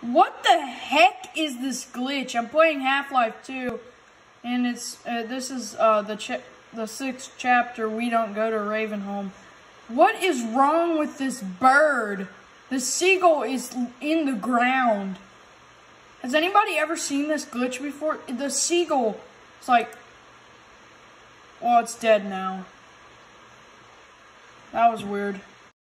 What the heck is this glitch? I'm playing Half-Life 2, and it's uh, this is uh, the the sixth chapter. We don't go to Ravenholm. What is wrong with this bird? The seagull is in the ground. Has anybody ever seen this glitch before? The seagull, it's like, well, it's dead now. That was weird.